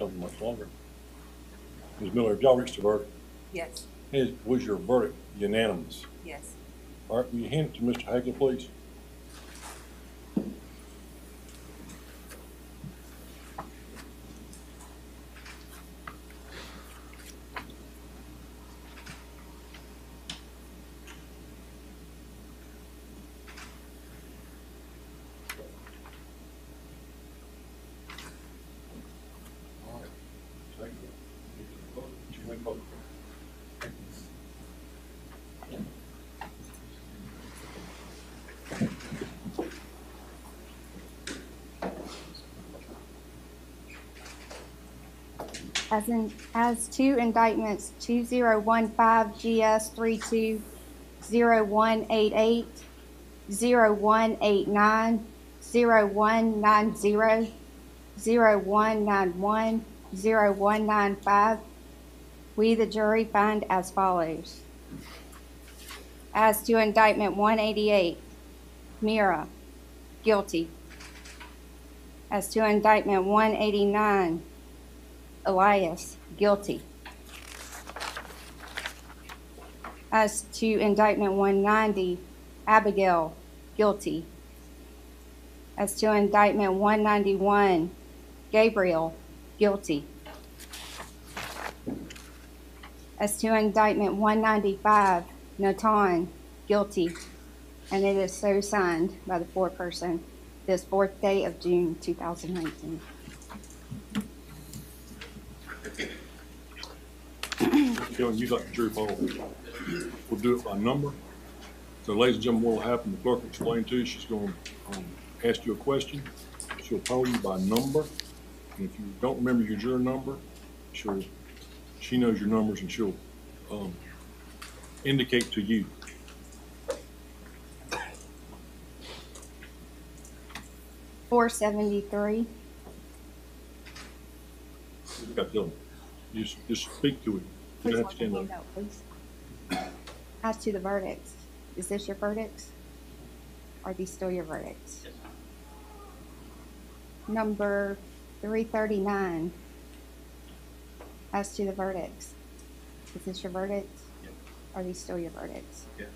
kept on much longer. Ms. Miller, have y'all reached a verdict? Yes, Is, was your verdict unanimous? yes. All right, will you hand it to Mr. Hagan, please? All right. Thank you. Would you make a- As in, as two indictments, two zero one five GS three two zero one eight eight, zero one eight nine, zero one nine zero, zero one nine one, zero one nine five, we, the jury, find as follows. As to indictment one eighty-eight, Merah, guilty. As to indictment one eighty-nine, Elias guilty. As to indictment 190, Abigail guilty. As to indictment 191, Gabriel guilty. As to indictment 195, Nahtahn guilty. And it is so signed by the foreperson this fourth day of June 2019. Kelly, you got the truth all. We'll do it by number. So ladies and gentlemen, what'll happen, the clerk will explain to you, she's gonna, um, ask you a question. She'll poll you by number. And if you don't remember your juror number, she'll, she knows your numbers and she'll, um, indicate to you. Four seventy-three, You gotta tell. Just, just speak to it. You please don't have hold to stand your up. hand up, please. As to the verdicts, is this your verdicts? Are these still your verdicts? Number three thirty-nine. As to the verdicts, is this your verdicts? Are these still your verdicts? Yeah.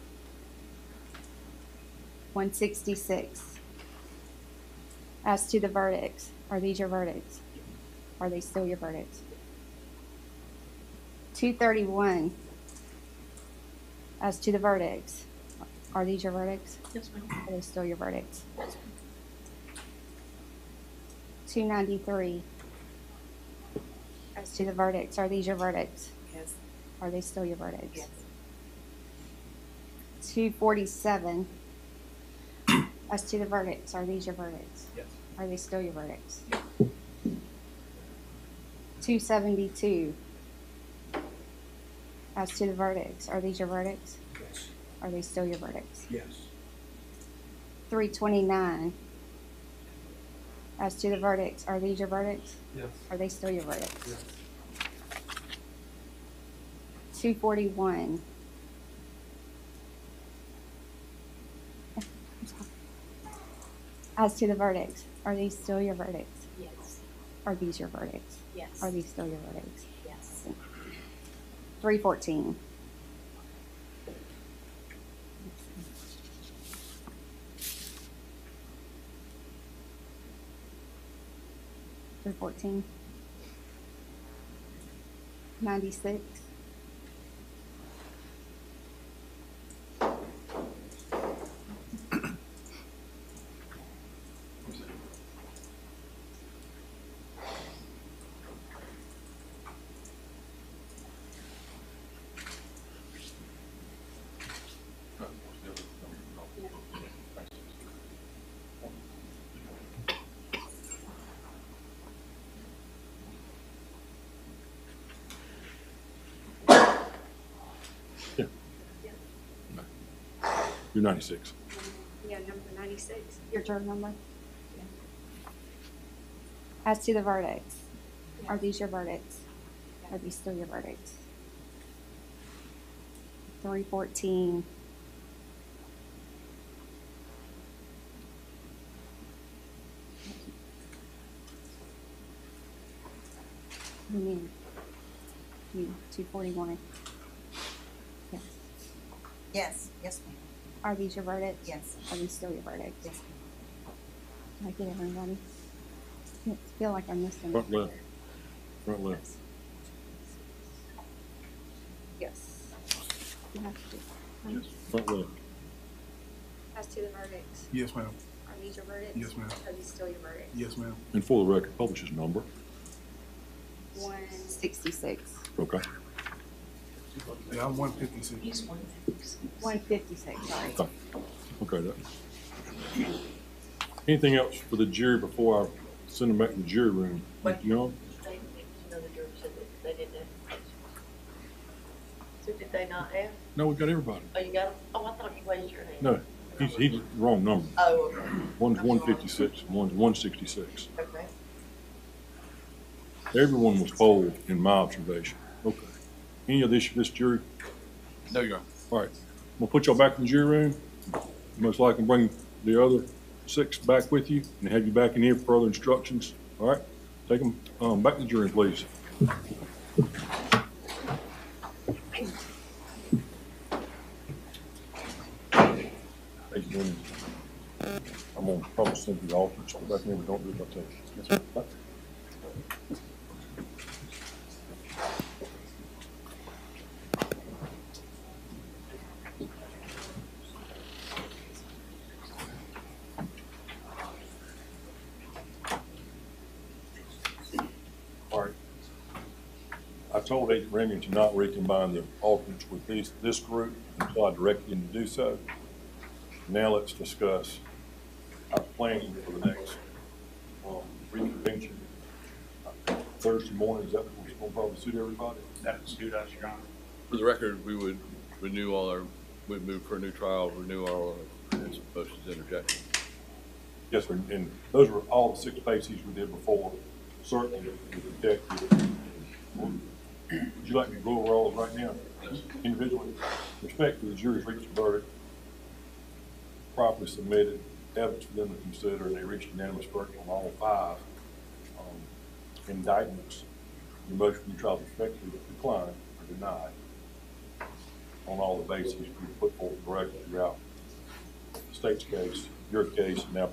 One sixty-six. As to the verdicts, are these your verdicts? Are they still your verdicts? Two thirty-one. As to the verdicts, are these your verdicts? Yes, ma'am. Are they still your verdicts? Yes. Two ninety-three. As to the verdicts, are these your verdicts? Yes, Are they still your verdicts? yes, Two forty-seven. As to the verdicts, are these your verdicts? Yes. Are they still your verdicts? Two seventy-two. As to the verdicts, are these your verdicts? Yes. Are they still your verdicts? Yes. Three twenty-nine. As to the verdicts, are these your verdicts? Yes. Are they still your verdicts? Yes. Two forty-one. As to the verdicts, are these still your verdicts? yes, Are these your verdicts? yes, Are these still your verdicts? Yes. Three fourteen. Three fourteen. You're ninety-six. Yeah, number ninety-six. Your turn number? As to the verdicts, are these your verdicts? Are these still your verdicts? Three fourteen. You need, you, two forty-one. Yes. Yes, yes, ma'am. Are these your verdicts? Yes. Are these still your verdicts? Yes. Can I get everybody? I feel like I'm missing. Front left. Front left. Yes. You have to do- Yes, front left. As to the verdicts, Yes, ma'am. are these your verdicts? Yes, ma'am. Are these still your verdicts? Yes, ma'am. And for the record, publish his number. One, Sixty-six. Okay. Yeah, I'm one fifty-six. One fifty-six, sorry. Okay. Okay, that. Anything else for the jury before I send them back to the jury room? Wait. Mr. Young? They, another juror said that they didn't have. So did they not have? No, we got everybody. Oh, you got them? Oh, I thought you raised your hand. No, he's, he's wrong number. Oh, okay, One's one fifty-six, one's one sixty-six. okay. Everyone was polled in my observation. Okay. Any of this, this jury? No, Your Honor. All right. We'll put y'all back in the jury room. Most likely bring the other six back with you and have you back in here for further instructions. All right? Take them, um, back to the jury, please. Hey, Jim, I'm gonna probably send you the alternates. Go back in there, but don't do it by text. Yes, sir. All right. I told Agent Remy to not recombine the alternates with these, this group until I directed him to do so. Now let's discuss our planning for the next, um, reconvention. Thursday morning, is that what's gonna probably suit everybody? That's due us, Your Honor. For the record, we would renew all our, we'd move for a new trial, renew all our motions interjection. Yes, sir, and those were all the six bases we did before, certainly with the detective. Would you like me to go over right now, individually? Respect to the jury's reached verdict, properly submitted, evidence for them to consider, and they reached unanimous verdict on all five um, indictments. The motion you trial respectfully declined or denied on all the bases we put forth correctly throughout the state's case, your case, and now